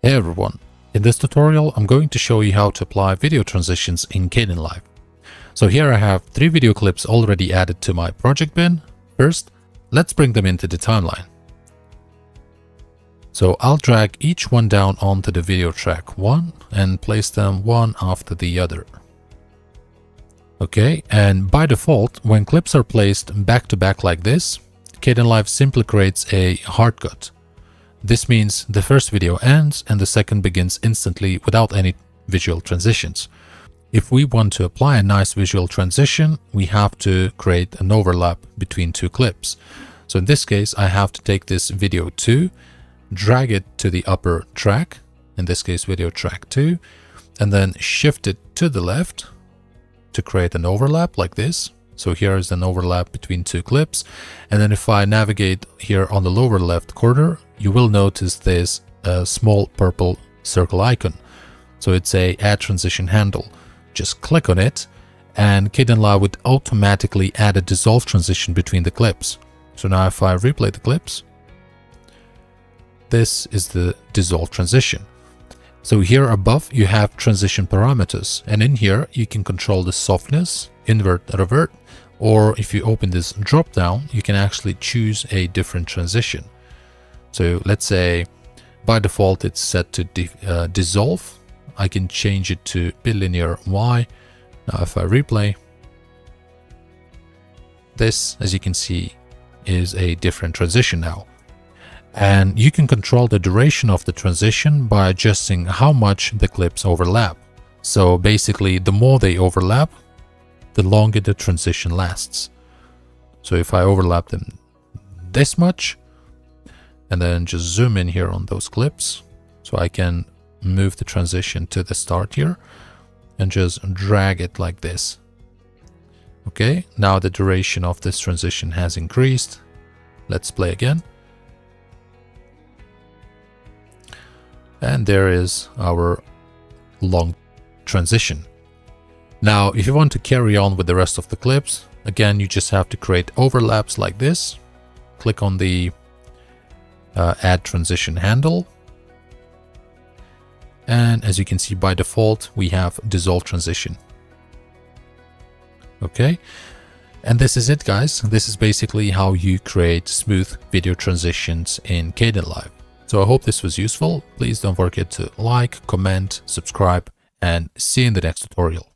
Hey everyone, in this tutorial I'm going to show you how to apply video transitions in Kdenlive. So here I have three video clips already added to my project bin. First, let's bring them into the timeline. So I'll drag each one down onto the video track 1 and place them one after the other. Okay, and by default, when clips are placed back to back like this, Kdenlive simply creates a hard cut. This means the first video ends and the second begins instantly without any visual transitions. If we want to apply a nice visual transition, we have to create an overlap between two clips. So in this case, I have to take this video 2, drag it to the upper track, in this case video track 2, and then shift it to the left to create an overlap like this. So here is an overlap between two clips. And then if I navigate here on the lower left corner, you will notice this uh, small purple circle icon. So it's a add transition handle. Just click on it and Kdenlive would automatically add a dissolve transition between the clips. So now if I replay the clips, this is the dissolve transition. So here above you have transition parameters and in here you can control the softness, invert, revert or if you open this drop down you can actually choose a different transition. So let's say by default it's set to uh, dissolve. I can change it to bilinear Y. Now if I replay, this as you can see is a different transition now and you can control the duration of the transition by adjusting how much the clips overlap. So basically, the more they overlap, the longer the transition lasts. So if I overlap them this much, and then just zoom in here on those clips, so I can move the transition to the start here, and just drag it like this. Okay, now the duration of this transition has increased. Let's play again. And there is our long transition. Now, if you want to carry on with the rest of the clips, again, you just have to create overlaps like this. Click on the uh, add transition handle. And as you can see by default, we have dissolve transition. Okay. And this is it, guys. This is basically how you create smooth video transitions in Kdenlive. So I hope this was useful. Please don't forget to like, comment, subscribe, and see you in the next tutorial.